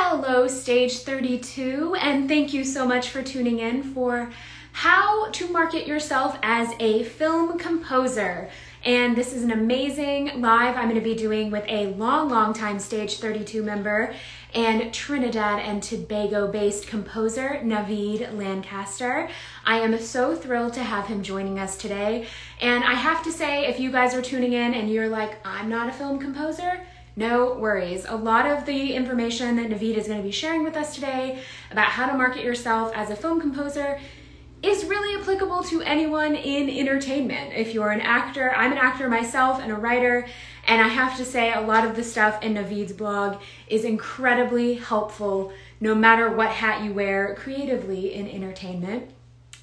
Hello, Stage 32, and thank you so much for tuning in for How to Market Yourself as a Film Composer. And this is an amazing live I'm going to be doing with a long, long time Stage 32 member and Trinidad and Tobago based composer Navid Lancaster. I am so thrilled to have him joining us today. And I have to say, if you guys are tuning in and you're like, I'm not a film composer, no worries. A lot of the information that Navid is going to be sharing with us today about how to market yourself as a film composer is really applicable to anyone in entertainment. If you're an actor, I'm an actor myself and a writer, and I have to say a lot of the stuff in Navid's blog is incredibly helpful no matter what hat you wear creatively in entertainment.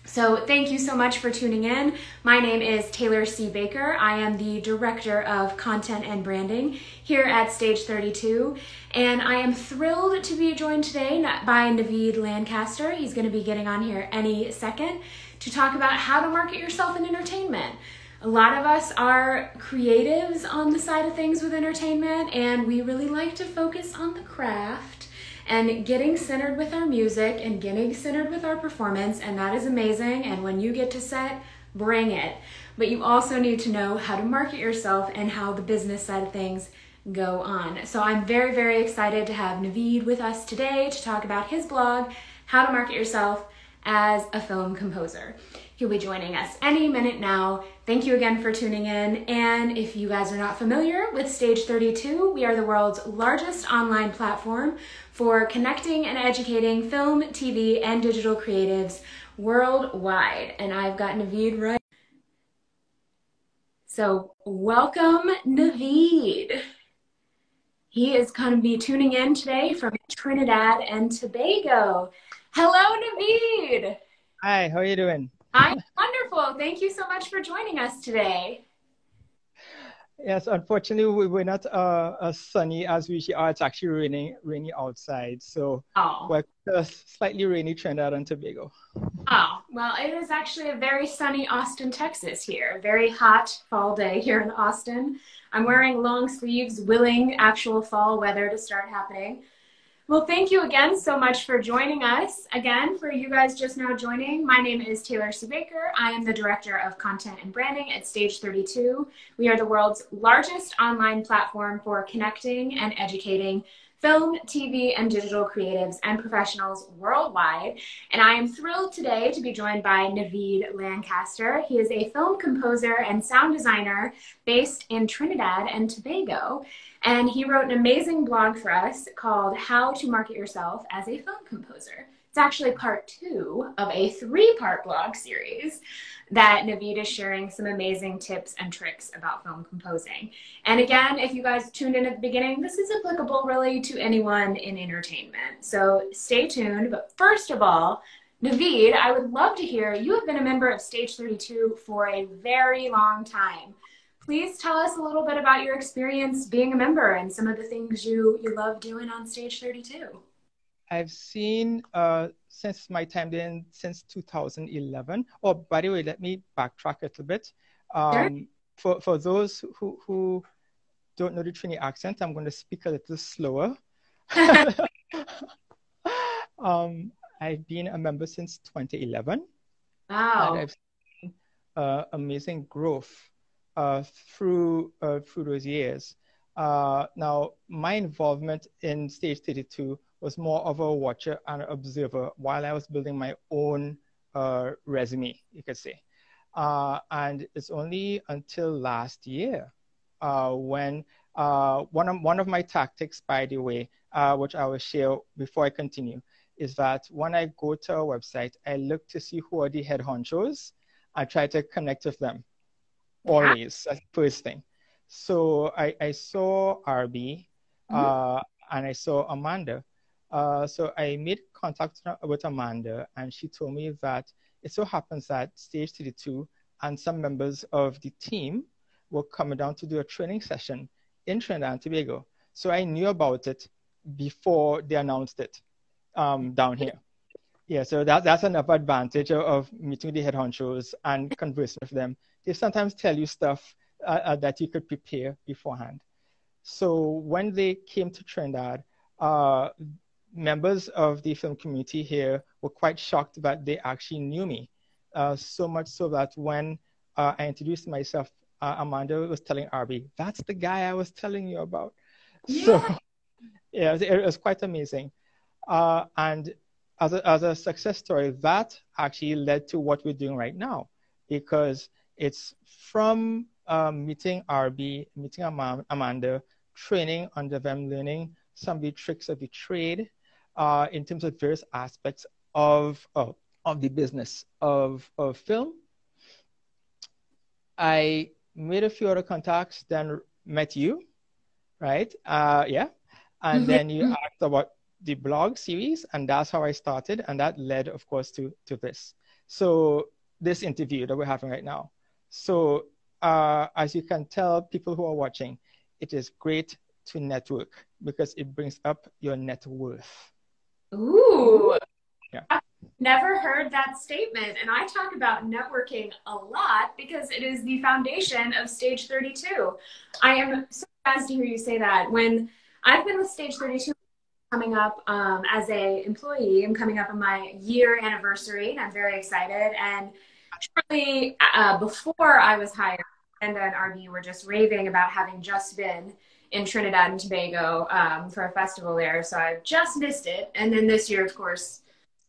So, thank you so much for tuning in. My name is Taylor C. Baker. I am the Director of Content and Branding here at Stage 32, and I am thrilled to be joined today by Navid Lancaster. He's going to be getting on here any second to talk about how to market yourself in entertainment. A lot of us are creatives on the side of things with entertainment, and we really like to focus on the craft and getting centered with our music and getting centered with our performance, and that is amazing. And when you get to set, bring it. But you also need to know how to market yourself and how the business side of things go on. So I'm very, very excited to have Navid with us today to talk about his blog, How to Market Yourself as a Film Composer. He'll be joining us any minute now. Thank you again for tuning in. And if you guys are not familiar with Stage 32, we are the world's largest online platform for connecting and educating film, TV, and digital creatives worldwide. And I've got Navid right. So, welcome, Navid. He is going to be tuning in today from Trinidad and Tobago. Hello, Navid. Hi, how are you doing? I'm wonderful. Thank you so much for joining us today. Yes, unfortunately, we were not uh, as sunny as we are. It's actually raining, rainy outside. So oh. we're slightly rainy Trinidad and Tobago. Oh, well, it is actually a very sunny Austin, Texas here. Very hot fall day here in Austin. I'm wearing long sleeves, willing actual fall weather to start happening. Well, thank you again so much for joining us. Again, for you guys just now joining, my name is Taylor C. Baker. I am the Director of Content and Branding at Stage 32. We are the world's largest online platform for connecting and educating film, TV, and digital creatives and professionals worldwide. And I am thrilled today to be joined by Navid Lancaster. He is a film composer and sound designer based in Trinidad and Tobago. And he wrote an amazing blog for us called How to Market Yourself as a Film Composer. It's actually part two of a three part blog series that Navid is sharing some amazing tips and tricks about film composing. And again, if you guys tuned in at the beginning, this is applicable really to anyone in entertainment. So stay tuned. But first of all, Navid, I would love to hear you have been a member of Stage 32 for a very long time please tell us a little bit about your experience being a member and some of the things you, you love doing on Stage 32. I've seen uh, since my time then, since 2011. Oh, by the way, let me backtrack a little bit. Um, sure. for, for those who, who don't know the Trini accent, I'm going to speak a little slower. um, I've been a member since 2011. Wow. And I've seen uh, amazing growth uh, through uh, through those years. Uh, now, my involvement in Stage 32 was more of a watcher and observer while I was building my own uh, resume, you could say. Uh, and it's only until last year uh, when one, of, one of my tactics, by the way, which I will share before I continue, is that when I go to a website, I look to see who are the head honchos. I try to connect with them always. That's the first thing. So I, I saw RB mm-hmm. uh, and I saw Amanda. Uh, so I made contact with Amanda and she told me that it so happens that Stage 32 and some members of the team were coming down to do a training session in Trinidad and Tobago. So I knew about it before they announced it um, down here. Yeah, so that, that's another advantage of, of meeting the head honchos and conversing with them they sometimes tell you stuff uh, uh, that you could prepare beforehand. So when they came to Trinidad, uh, members of the film community here were quite shocked that they actually knew me. Uh, so much so that when uh, I introduced myself, uh, Amanda was telling RB, that's the guy I was telling you about. Yeah. So, yeah, it was, it was quite amazing. Uh, and as a, as a success story, that actually led to what we're doing right now because it's from um, meeting RB, meeting Amanda, training under them, learning some of the tricks of the trade uh, in terms of various aspects of, of, of the business of, of film. I made a few other contacts, then met you, right? Uh, yeah. And mm-hmm. then you asked about the blog series, and that's how I started. And that led, of course, to, to this. So, this interview that we're having right now. So, uh, as you can tell, people who are watching, it is great to network because it brings up your net worth. Ooh. Yeah. I've never heard that statement. And I talk about networking a lot because it is the foundation of Stage 32. I am so surprised to hear you say that. When I've been with Stage 32 coming up um, as a employee, I'm coming up on my year anniversary and I'm very excited. And shortly uh, before I was hired, Brenda and RB were just raving about having just been in Trinidad and Tobago um, for a festival there. So I just missed it. And then this year, of course,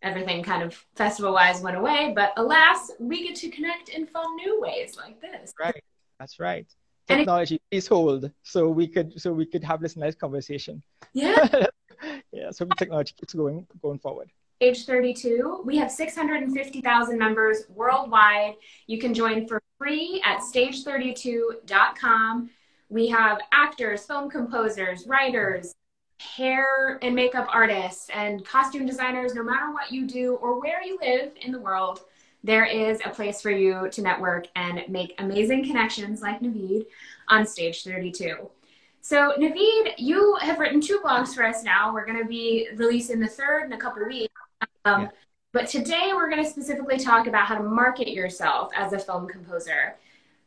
everything kind of festival wise went away. But alas, we get to connect in fun new ways like this. Right. That's right. Technology, please old, so we could so we could have this nice conversation. Yeah. yeah. So technology keeps going going forward. Age 32. We have 650,000 members worldwide. You can join for free at stage32.com. We have actors, film composers, writers, hair and makeup artists, and costume designers. No matter what you do or where you live in the world, there is a place for you to network and make amazing connections like Navid on Stage 32. So, Navid, you have written two blogs for us now. We're going to be releasing the third in a couple weeks. Um, yeah. But today we're going to specifically talk about how to market yourself as a film composer.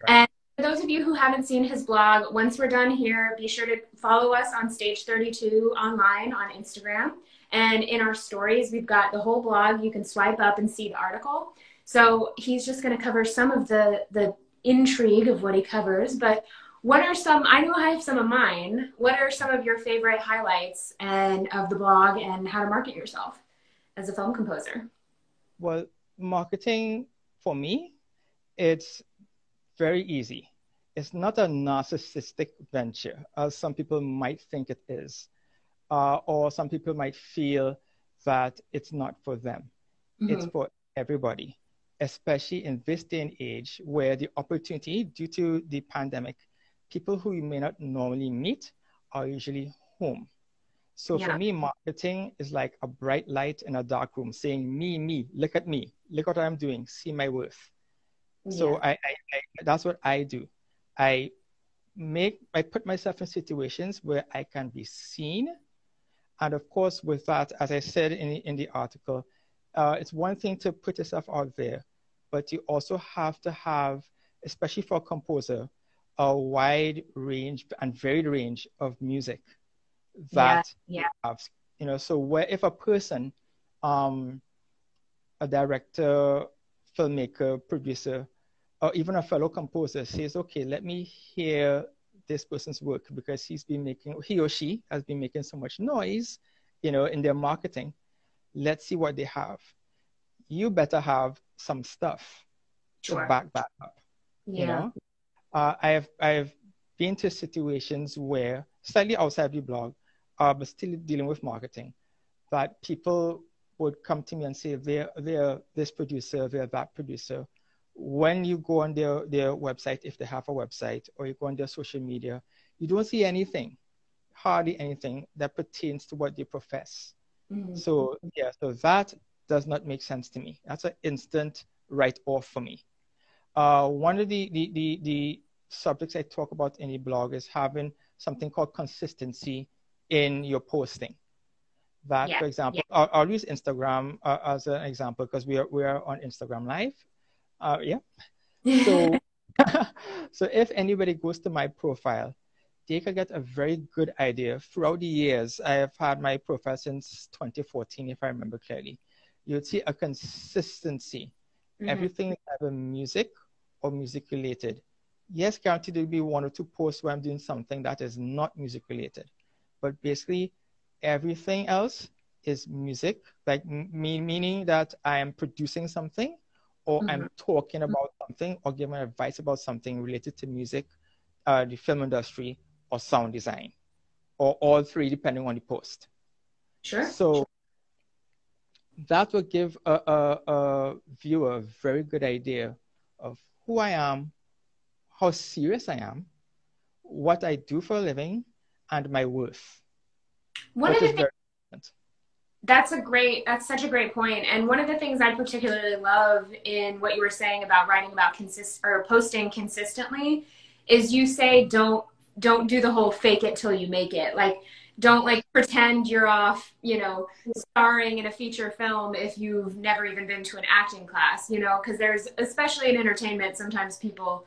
Right. Those of you who haven't seen his blog, once we're done here, be sure to follow us on Stage 32 online on Instagram. And in our stories, we've got the whole blog. You can swipe up and see the article. So he's just going to cover some of the, the intrigue of what he covers. But what are some, I know I have some of mine. What are some of your favorite highlights and of the blog and how to market yourself as a film composer? Well, marketing for me, it's very easy. It's not a narcissistic venture, as some people might think it is, uh, or some people might feel that it's not for them. Mm-hmm. It's for everybody, especially in this day and age where the opportunity, due to the pandemic, people who you may not normally meet are usually home. So yeah. for me, marketing is like a bright light in a dark room saying, me, me, look at me, look what I'm doing, see my worth. So I, I, I, that's what I do. I make I put myself in situations where I can be seen, and of course, with that, as I said in in the article, uh, it's one thing to put yourself out there, but you also have to have, especially for a composer, a wide range and varied range of music that yeah, yeah. have. You know, so where if a person, um, a director, filmmaker, producer, or even a fellow composer says, okay, let me hear this person's work because he's been making, he or she has been making so much noise, you know, in their marketing. Let's see what they have. You better have some stuff sure. to back that up. Yeah. You know? Uh, I have I have been to situations where slightly outside the blog, uh, but still dealing with marketing, that people would come to me and say they're they're this producer, they're that producer, when you go on their, their website, if they have a website, or you go on their social media, you don't see anything, hardly anything that pertains to what they profess. Mm-hmm. So, yeah, so that does not make sense to me. That's an instant write off for me. Uh, one of the, the, the, the subjects I talk about in the blog is having something called consistency in your posting. That, yeah. for example, yeah. I'll, I'll, use Instagram uh, as an example because we are, we are on Instagram Live uh, yeah. So, so if anybody goes to my profile, they can get a very good idea throughout the years. I have had my profile since 2014, if I remember clearly. You'd see a consistency. Mm-hmm. Everything either music or music related. Yes, guaranteed there'll be one or two posts where I'm doing something that is not music related. But basically, everything else is music, like me, meaning that I am producing something or mm-hmm. I'm talking about something or giving advice about something related to music, uh, the film industry, or sound design, or all three, depending on the post. Sure. So that will give a, a, a viewer a very good idea of who I am, how serious I am, what I do for a living, and my worth. One of the things, that's a great that's such a great point. and one of the things i particularly love in what you were saying about writing about consist or posting consistently is you say don't don't do the whole fake it till you make it. Like don't like pretend you're off you know starring in a feature film if you've never even been to an acting class you know because there's especially in entertainment sometimes people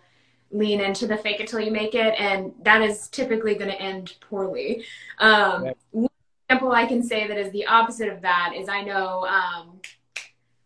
lean into the fake it till you make it and that is typically going to end poorly. Um, example i can say that is the opposite of that is i know um,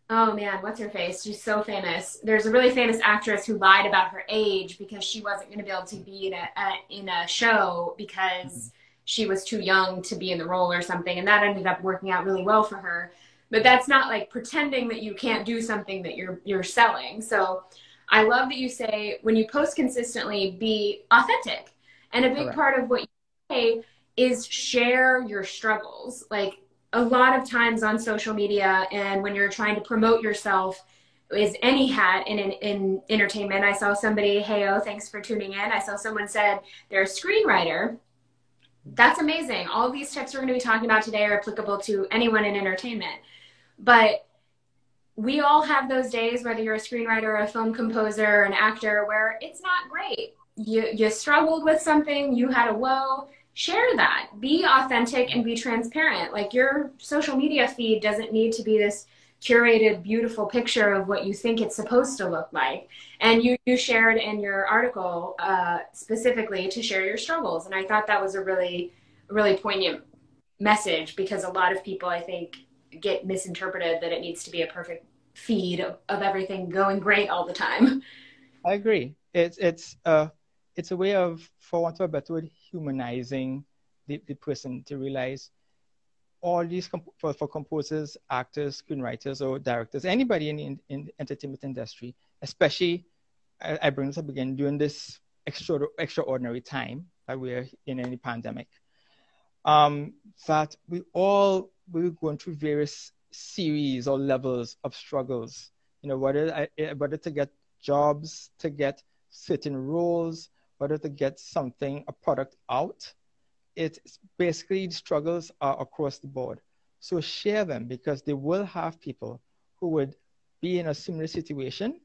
Oh man, what's her face? She's so famous. There's a really famous actress who lied about her age because she wasn't going to be able to be in a, a in a show because mm-hmm. she was too young to be in the role or something, and that ended up working out really well for her. But that's not like pretending that you can't do something that you're you're selling. So I love that you say when you post consistently, be authentic. And a big part of what you say is share your struggles. Like a lot of times on social media and when you're trying to promote yourself is any hat in, in, in entertainment. I saw somebody, hey, oh, thanks for tuning in. I saw someone said they're a screenwriter. That's amazing. All these tips we're going to be talking about today are applicable to anyone in entertainment. But we all have those days, whether you're a screenwriter, a film composer, an actor, where it's not great. You, you struggled with something, you had a woe, share that. Be authentic and be transparent. Like your social media feed doesn't need to be this curated, beautiful picture of what you think it's supposed to look like. And you, you shared in your article uh, specifically to share your struggles. And I thought that was a really, really poignant message because a lot of people, I think, get misinterpreted that it needs to be a perfect feed of, of everything going great all the time. I agree. It's, it's, uh, it's a way of, for want of a better word, humanizing the, the person to realize all these for, for composers, actors, screenwriters, or directors, anybody in, in, in the entertainment industry, especially I, I bring this up again during this extra, extraordinary time that we're in any pandemic. Um, that we all we're going through various series or levels of struggles. You know, whether whether to get jobs, to get certain roles, whether to get something, a product out. It's basically struggles are across the board. So share them because they will have people who would be in a similar situation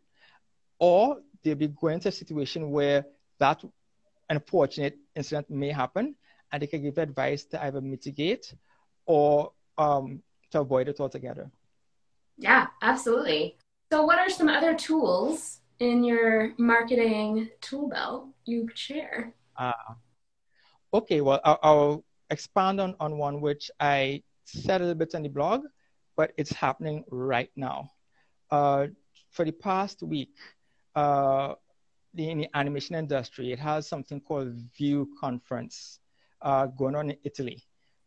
or they'll be going to a situation where that unfortunate incident may happen and they can give advice to either mitigate or um, to avoid it altogether. Yeah, absolutely. So, what are some other tools in your marketing tool belt you share? Uh, okay, well, I'll, I'll, expand on, on one which I said a little bit on the blog, but it's happening right now. Uh, for the past week, uh, in the animation industry, it has something called View Conference uh, going on in Italy.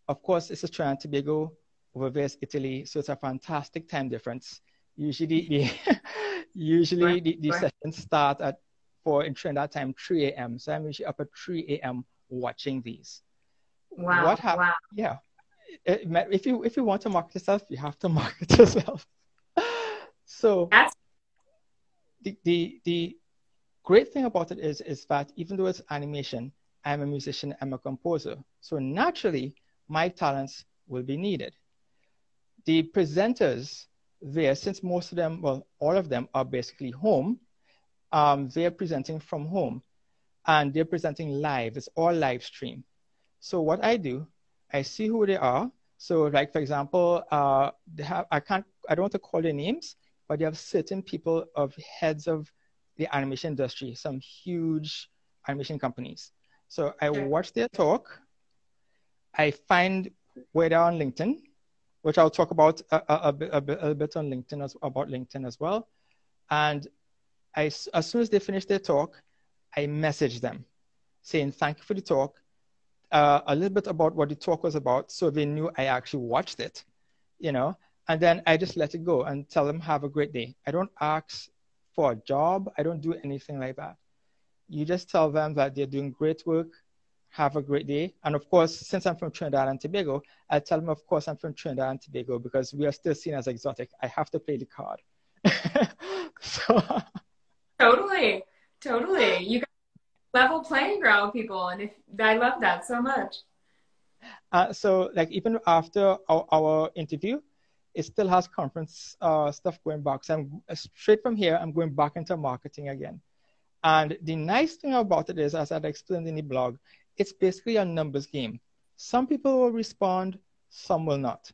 Of course, it's a Trinidad and Tobago over there is Italy, so it's a fantastic time difference. Usually, the usually right. the, the right. sessions start at for in Trinidad time 3 a.m. So I'm usually up at 3 a.m. watching these. Wow! What happened? Wow. Yeah, if you if you want to market yourself, you have to market yourself. so that's the, the the great thing about it is is that even though it's animation, I'm a musician, I'm a composer. So naturally, my talents will be needed. The presenters there, since most of them, well, all of them are basically home, um, they're presenting from home and they're presenting live. It's all live stream. So what I do, I see who they are. So like, for example, uh, they have, I can't, I don't want to call their names, but they have certain people of heads of the animation industry, some huge animation companies. So I watch their talk. I find where they're on LinkedIn, which I'll talk about a, a, a, bit, a, bit, on LinkedIn as, about LinkedIn as well. And I, as soon as they finish their talk, I message them saying, thank you for the talk. Uh, a little bit about what the talk was about so they knew I actually watched it, you know, and then I just let it go and tell them, have a great day. I don't ask for a job. I don't do anything like that. You just tell them that they're doing great work, have a great day. And of course, since I'm from Trinidad and Tobago, I tell them, of course, I'm from Trinidad and Tobago because we are still seen as exotic. I have to play the card. so totally, totally. You got level playing ground, people, and if I love that so much. Uh, so, like even after our, our, interview, it still has conference uh, stuff going back. So I'm uh, straight from here. I'm going back into marketing again. And the nice thing about it is, as I'd explained in the blog, it's basically a numbers game. Some people will respond, some will not.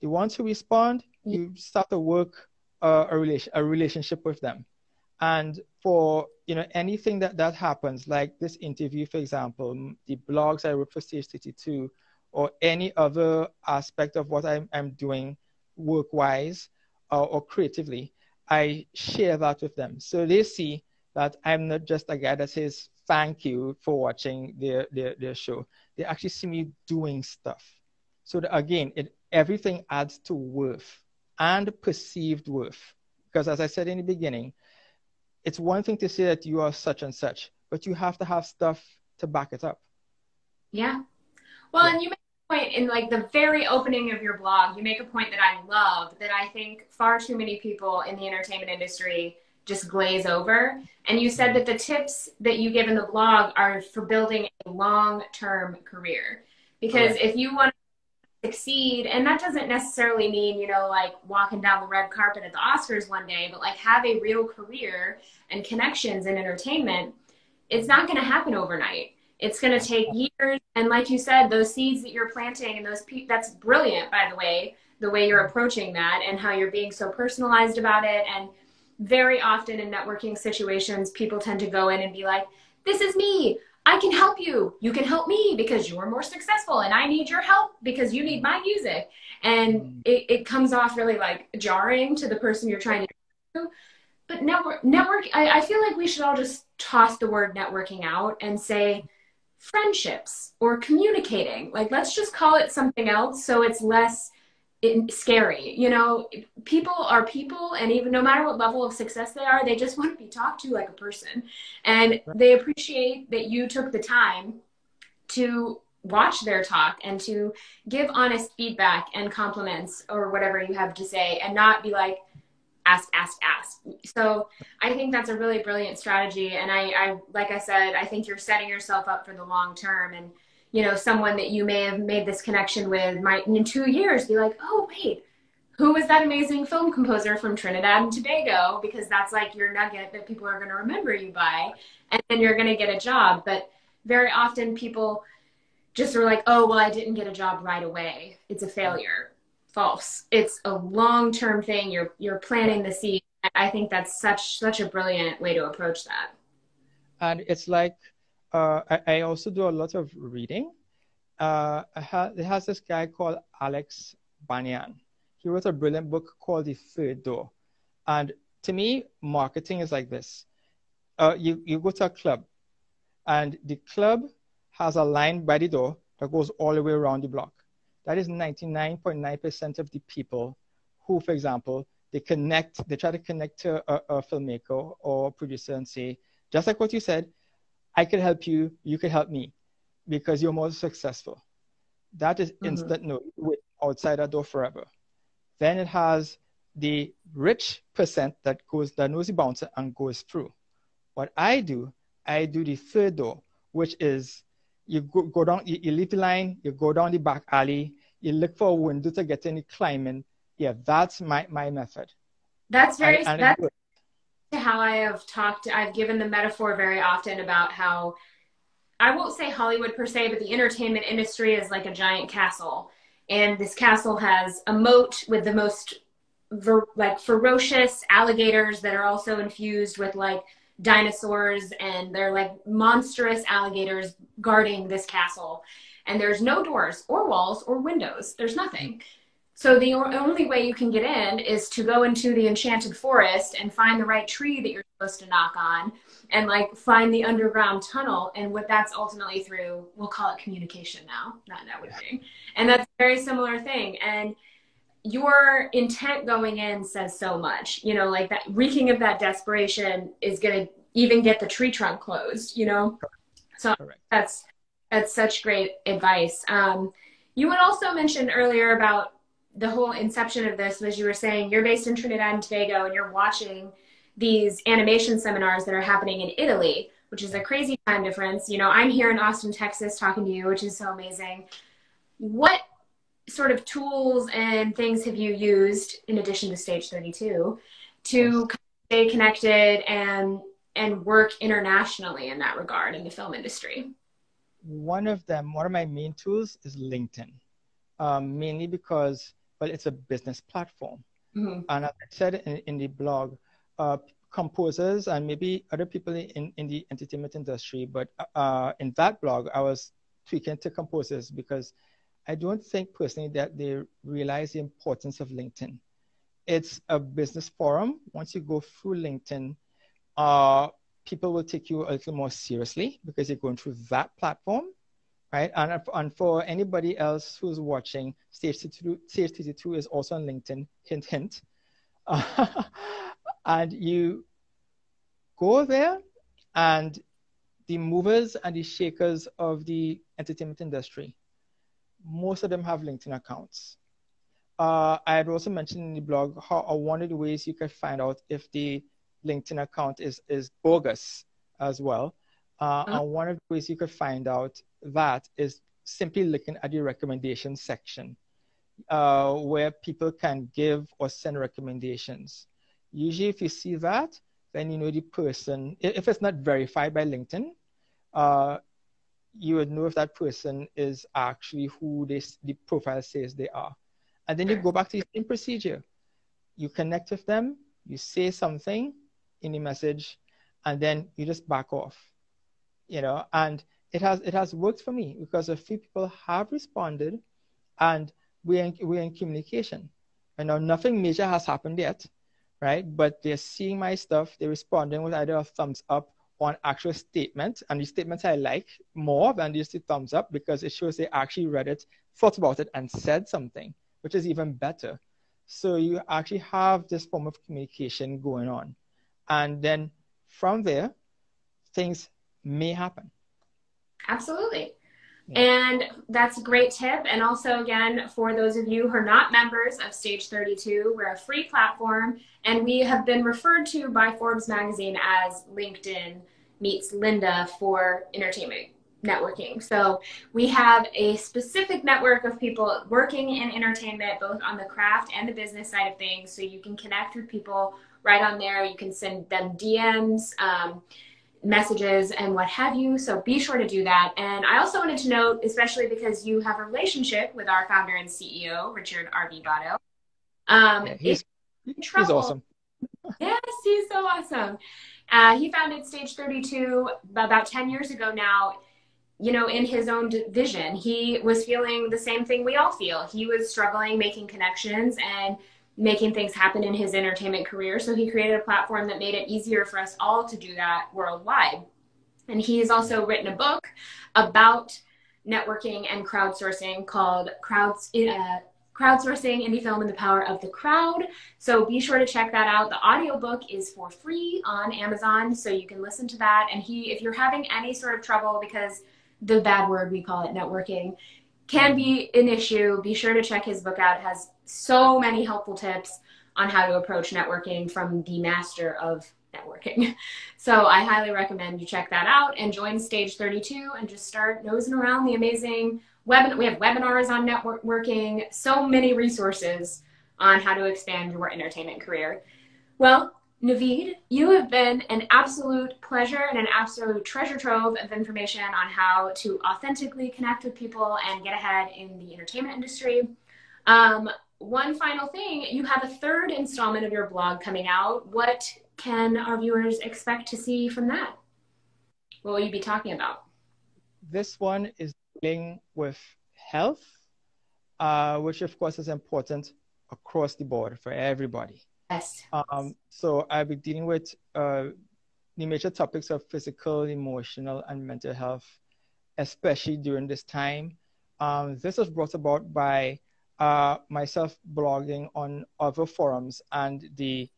The ones who respond, you start to work uh, a, relation, a relationship with them. And for you know anything that that happens, like this interview, for example, the blogs I wrote for Stage 32, or any other aspect of what I'm, I'm doing work-wise uh, or creatively, I share that with them. So they see that I'm not just a guy that says thank you for watching their, their, their show. They actually see me doing stuff. So that, again, it, everything adds to worth and perceived worth. Because as I said in the beginning, it's one thing to say that you are such and such, but you have to have stuff to back it up. Yeah. Well, yeah. and you make a point in like the very opening of your blog, you make a point that I love that I think far too many people in the entertainment industry just glaze over. And you said mm-hmm. that the tips that you give in the blog are for building a long term career. Because right. if you want to succeed and that doesn't necessarily mean you know like walking down the red carpet at the oscars one day but like have a real career and connections in entertainment it's not going to happen overnight it's going to take years and like you said those seeds that you're planting and those pe- that's brilliant by the way the way you're mm-hmm. approaching that and how you're being so personalized about it and very often in networking situations people tend to go in and be like this is me I can help you. You can help me because you're more successful and I need your help because you need my music. And mm. it, it comes off really like jarring to the person you're trying to. But network, network I, I feel like we should all just toss the word networking out and say friendships or communicating. Like, let's just call it something else so it's less scary. You know, people are people, and even no matter what level of success they are, they just want to be talked to like a person. And they appreciate that you took the time to watch their talk and to give honest feedback and compliments or whatever you have to say and not be like, ask, ask, ask. So I think that's a really brilliant strategy. And I, I like I said, I think you're setting yourself up for the long term. And you know, someone that you may have made this connection with might in two years be like, oh, wait, who was that amazing film composer from Trinidad and Tobago? Because that's like your nugget that people are going to remember you by. And then you're going to get a job. But very often people just are like, oh, well, I didn't get a job right away. It's a failure. False. It's a long term thing. You're, you're planting the seed. I think that's such, such a brilliant way to approach that. And it's like, uh, I, I, also do a lot of reading. Uh, ha- it has this guy called Alex Banayan. He wrote a brilliant book called The Third Door. And to me, marketing is like this. Uh, you, you go to a club, and the club has a line by the door that goes all the way around the block. That is 99.9% of the people who, for example, they connect, they try to connect to a, a filmmaker or producer and say, just like what you said, I can help you, you can help me because you're more successful. That is mm-hmm. instant no outside that door forever. Then it has the rich percent that goes that knows the bouncer and goes through. What I do, I do the third door, which is you go, go down, you, you leave the line, you go down the back alley, you look for a window to get any climbing. Yeah, that's my, my method. That's very and, and that's, how I have talked, I've given the metaphor very often about how I won't say Hollywood per se, but the entertainment industry is like a giant castle. And this castle has a moat with the most ver- like ferocious alligators that are also infused with like dinosaurs and they're like monstrous alligators guarding this castle. And there's no doors or walls or windows. There's nothing. So the only way you can get in is to go into the enchanted forest and find the right tree that you're supposed to knock on and like find the underground tunnel and what that's ultimately through we'll call it communication now not networking. And that's a very similar thing. And your intent going in says so much. You know like that reeking of that desperation is going to even get the tree trunk closed you know? So Correct. that's that's such great advice. Um, you had also mentioned earlier about the whole inception of this was you were saying you're based in trinidad and tobago and you're watching these animation seminars that are happening in Italy, which is a crazy time difference. You know, I'm here in Austin, Texas talking to you, which is so amazing. What sort of tools and things have you used in addition to Stage 32 to stay connected and and work internationally in that regard in the film industry? One of them, one of my main tools is LinkedIn, um, mainly because, well, it's a business platform. Mm-hmm. And as I said in, in the blog, uh, composers and maybe other people in, in the entertainment industry, but uh, in that blog, I was tweaking to composers because I don't think personally that they realize the importance of LinkedIn. It's a business forum. Once you go through LinkedIn, uh, people will take you a little more seriously because you're going through that platform, right? And, and for anybody else who's watching, Stage 32, Stage 32 is also on LinkedIn, hint, hint. Uh, and you go there and the movers and the shakers of the entertainment industry, most of them have LinkedIn accounts. Uh, I had also mentioned in the blog how uh, one of the ways you can find out if the LinkedIn account is, is bogus as well. Uh, uh-huh. And one of the ways you could find out that is simply looking at the recommendation section uh, where people can give or send recommendations. Usually, if you see that, then you know the person. If it's not verified by LinkedIn, uh, you would know if that person is actually who this, the profile says they are. And then you go back to the same procedure. You connect with them, you say something in the message, and then you just back off. You know, and it has it has worked for me because a few people have responded, and we're in, we're in communication. I know nothing major has happened yet, right? But they're seeing my stuff, they're responding with either a thumbs up or an actual statement. And the statements I like more than just the thumbs up because it shows they actually read it, thought about it, and said something, which is even better. So you actually have this form of communication going on. And then from there, things may happen. Absolutely. And that's a great tip. And also, again, for those of you who are not members of Stage 32, we're a free platform, and we have been referred to by Forbes magazine as LinkedIn meets Linda for entertainment networking. So we have a specific network of people working in entertainment, both on the craft and the business side of things. So you can connect with people right on there. You can send them DMs. Um, messages and what have you. So be sure to do that. And I also wanted to note, especially because you have a relationship with our founder and CEO, Richard R.B. Botto. Um, yeah, he's, he's awesome. yes, he's so awesome. Uh, he founded Stage 32 about 10 years ago now. You know, in his own vision, he was feeling the same thing we all feel. He was struggling making connections and making things happen in his entertainment career. So he created a platform that made it easier for us all to do that worldwide. And he has also written a book about networking and crowdsourcing called Crowds, uh, Crowdsourcing Indie Film and the Power of the Crowd. So be sure to check that out. The audiobook is for free on Amazon, so you can listen to that. And he, if you're having any sort of trouble, because the bad word we call it networking, can be an issue, be sure to check his book out. It has so many helpful tips on how to approach networking from the master of networking. So I highly recommend you check that out and join Stage 32 and just start nosing around the amazing web. We have webinars on networking, so many resources on how to expand your entertainment career. Well, Navid, you have been an absolute pleasure and an absolute treasure trove of information on how to authentically connect with people and get ahead in the entertainment industry. Um, one final thing, you have a third installment of your blog coming out. What can our viewers expect to see from that? What will you be talking about? This one is dealing with health, uh, which of course is important across the board for everybody. Yes. Um, so I'll be dealing with uh, the major topics of physical, emotional, and mental health, especially during this time. Um, this was brought about by uh, myself blogging on other forums and the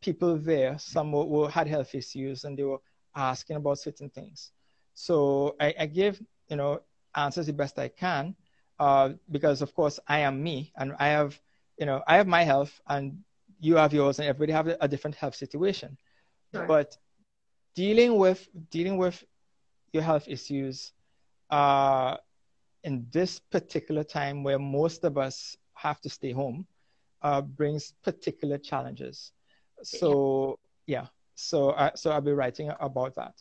people there, some who, who, had health issues and they were asking about certain things. So I, I you know, answers the best I can uh, because of course I am me and I have, you know, I have my health and you have yours and everybody have a, different health situation. Sure. But dealing with, dealing with your health issues, uh, in this particular time where most of us have to stay home uh, brings particular challenges. So yeah, so uh, so I'll be writing about that.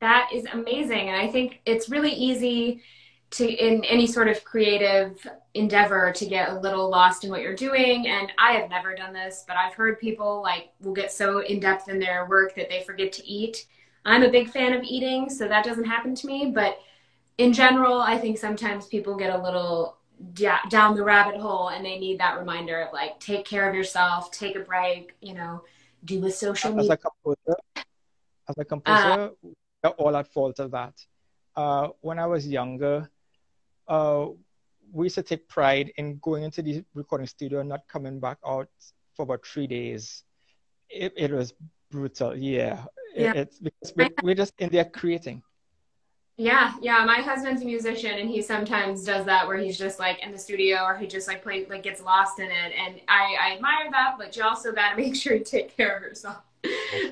That is amazing, and I think it's really easy to in any sort of creative endeavor to get a little lost in what you're doing and i have never done this but i've heard people like will get so in depth in their work that they forget to eat i'm a big fan of eating so that doesn't happen to me but in general, I think sometimes people get a little down the rabbit hole and they need that reminder of like, take care of yourself, take a break, you know, do a social media. As a composer, as a composer, uh, we're all at fault of that. Uh, when I was younger, uh, we used to take pride in going into the recording studio and not coming back out for about three days. It, it was brutal, yeah. yeah. It, it's because we're, we're just in there creating yeah, yeah. My husband's a musician, and he sometimes does that where he's just like in the studio, or he just like play like gets lost in it. And I, I admire that, but you also got to make sure you take care of yourself.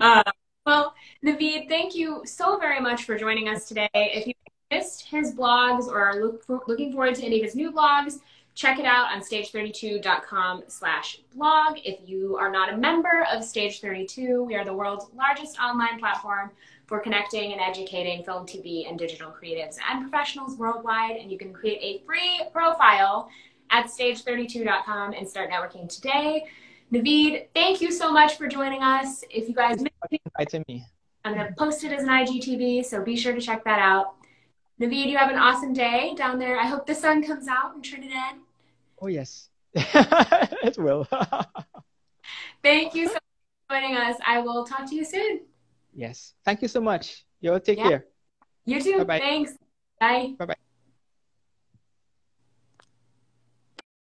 Uh, well, Navid, thank you so very much for joining us today. If you missed his blogs or are look for, looking forward to any of his new blogs, check it out on stage32.com slash blog. If you are not a member of Stage 32, we are the world's largest online platform for connecting and educating film, TV, and digital creatives and professionals worldwide. And you can create a free profile at stage32.com and start networking today. Navid, thank you so much for joining us. If you guys missed me, I'm going to post it as an IGTV, so be sure to check that out. Navid, you have an awesome day down there. I hope the sun comes out in Trinidad. Oh, yes. it will. Thank you so much for joining us. I will talk to you soon. Yes. Thank you so much. You all take yeah. care. You too. Bye-bye. Thanks. Bye. Bye bye.